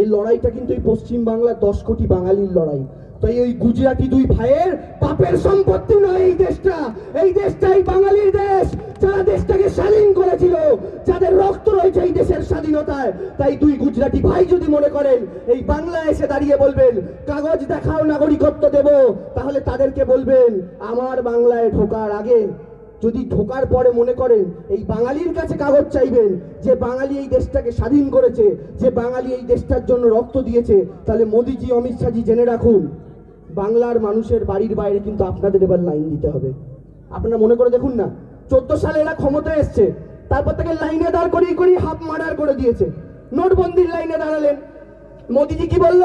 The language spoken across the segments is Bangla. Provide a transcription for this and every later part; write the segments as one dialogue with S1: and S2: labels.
S1: এই লড়াইটা কিন্তু এই পশ্চিম বাংলার দশ কোটি বাঙালির লড়াই। তাই ওই গুজরাটি দুই ভাইয়ের পাপের সম্পত্তি নয় এই দেশটা। এই দেশটাই বাঙালির দেশ। যারা দেশটাকে স্বাধীন করেছিল, যাদের রক্ত রয়েছে এই দেশের স্বাধীনতায়, তাই দুই গুজরাটি ভাই যদি মনে করেন, এই বাংলা এসে দাঁড়িয়ে বলবেন, কাগজ দেখাও নাগরিকত্ব দেব। তাহলে তাদেরকে বলবেন, আমার বাংলায় ঢোকার আগে যদি ঢোকার পরে মনে করেন এই বাঙালির কাছে কাগজ চাইবেন যে বাঙালি এই দেশটাকে স্বাধীন করেছে, যে বাঙালি এই দেশটার জন্য রক্ত দিয়েছে, তাহলে মোদিজি, অমিত শাহজি জেনে রাখুন, বাংলার মানুষের বাড়ির বাইরে কিন্তু আপনাদের এবার লাইন দিতে হবে। আপনারা মনে করে দেখুন না, চোদ্দ সালে এরা ক্ষমতায় এসছে, তারপর থেকে লাইনে দাঁড় করিয়ে করিয়ে হাফ মার্ডার করে দিয়েছে। নোটবন্দির লাইনে দাঁড়ালেন। মোদিজি কি বলল?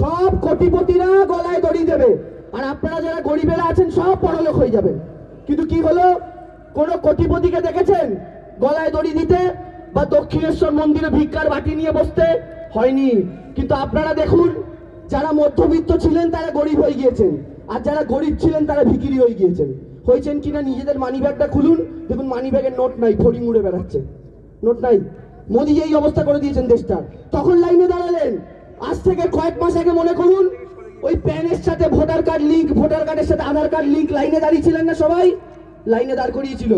S1: সব কোটিপতিরা গলায় দড়ি দেবে, আর আপনারা যারা গরিবেরা আছেন সব বড়লোক হয়ে যাবেন। কিন্তু কি হলো? কোন কোটিপতিকে দেখেছেন? গলায় দড়ি দিতে বা দক্ষিণেশ্বর মন্দিরে ভিক্ষার বাটি নিয়ে বসতে? হয়নি। কিন্তু আপনারা দেখুন, যারা মধ্যবিত্ত ছিলেন তারা গরিব হয়ে গিয়েছেন, আর যারা গরিব ছিলেন তারা ভিকিরি হয়ে গিয়েছেন। হয়েছেন কিনা নিজেদের মানি ব্যাগটা খুলুন। দেখুন মানি ব্যাগের নোট নাই, ফড়ি মুড়ে বেড়াচ্ছে। নোট নাই। মোদি এই অবস্থা করে দিয়েছেন দেশটা। তখন লাইনে দাঁড়ালেন। আজ থেকে কয়েক মাস আগে মনে করুন ওই প্যানের সাথে ভোটার কার্ড লিঙ্ক ভোটার কার্ডের সাথে আধার কার্ড লিঙ্ক লাইনে দাঁড়িয়েছিলেন না সবাই? লাইনে দাঁড় করিয়েছিল।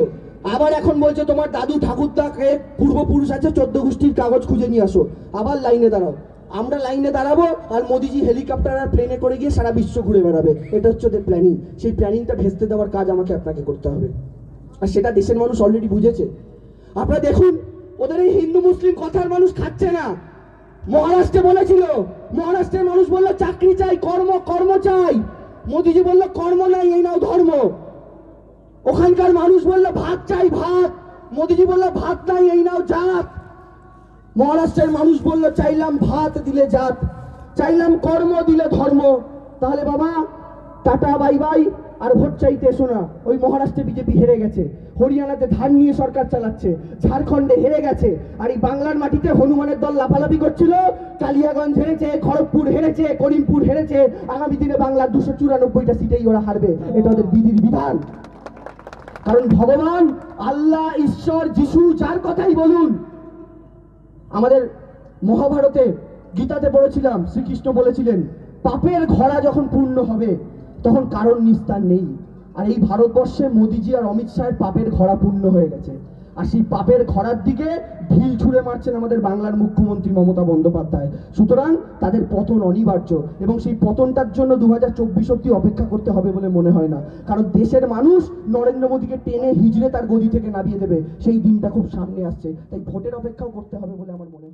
S1: আবার এখন বলছে, তোমার দাদু ঠাকুরদাকে পূর্বপুরুষ আছে, চোদ্দ গোষ্ঠীর কাগজ খুঁজে নিয়ে আসো। আবার লাইনে দাঁড়াও। আমরা লাইনে দাঁড়াবো আর মোদিজি হেলিকপ্টার আর প্লেনে করে গিয়ে সারা বিশ্ব ঘুরে বেড়াবে। এটা হচ্ছে ওদের প্ল্যানিং সেই প্ল্যানিংটা ভেস্তে দেওয়ার কাজ আমাকে আপনাকে করতে হবে। আর সেটা দেশের মানুষ অলরেডি বুঝেছে। আপনারা দেখুন, ওদের এই হিন্দু মুসলিম কথার মানুষ খাচ্ছে না। মহারাষ্ট্রে বলেছিল মহারাষ্ট্রের মানুষ বলল, চাকরি চাই, কর্ম কর্ম চাই। মোদিজি বলল, কর্ম নাই, এই নাও ধর্ম। ওখানকার মানুষ বলল, ভাত চাই, ভাত। মোদিজি বলল, ভাত নাই, এই নাও জাত। মহারাষ্ট্রের মানুষ বলল, চাইলাম ভাত দিলে জাত, চাইলাম কর্ম দিলে ধর্ম। তাহলে বাবা, টাটা, বাই বাই। আর ভোট চাইতে এসো না, ওই মহারাষ্ট্রে বিজেপি হেরে গেছে। হরিয়ানাতে ধান নিয়ে সরকার চালাচ্ছে, ঝাড়খণ্ডে হেরে গেছে, আর এই বাংলার মাটিতে হনুমানের দল লাফালাফি করছিল, কালিয়াগঞ্জ হেরেছে, খড়গপুর হেরেছে, করিমপুর হেরেছে, আগামী দিনে বাংলার দুশো চুরানব্বইটা সিটেই ওরা হারবে। এটা ওদের বিধির বিধান। কারণ ভগবান, আল্লাহ, ঈশ্বর, যিশু, যার কথাই বলুন, আমাদের মহাভারতে গীতাতে পড়েছিলাম, শ্রীকৃষ্ণ বলেছিলেন, পাপের ঘোড়া যখন পূর্ণ হবে তখন কারণ নিস্তার নেই। আর এই ভারতবর্ষে মোদিজি আর অমিত শাহের পাপের ঘোড়া পূর্ণ হয়ে গেছে। আর সেই পাপের ঘোড়ার দিকে ঢিল ছুঁড়ে মারছেন আমাদের বাংলার মুখ্যমন্ত্রী মমতা বন্দ্যোপাধ্যায়। সুতরাং তাদের পতন অনিবার্য এবং সেই পতনটার জন্য দু হাজার চব্বিশ অব্দি অপেক্ষা করতে হবে বলে মনে হয় না। কারণ দেশের মানুষ নরেন্দ্র মোদীকে টেনে হিজড়ে তার গদি থেকে নামিয়ে দেবে। সেই দিনটা খুব সামনে আসছে। তাই ভোটের অপেক্ষাও করতে হবে বলে আমার মনে হয়।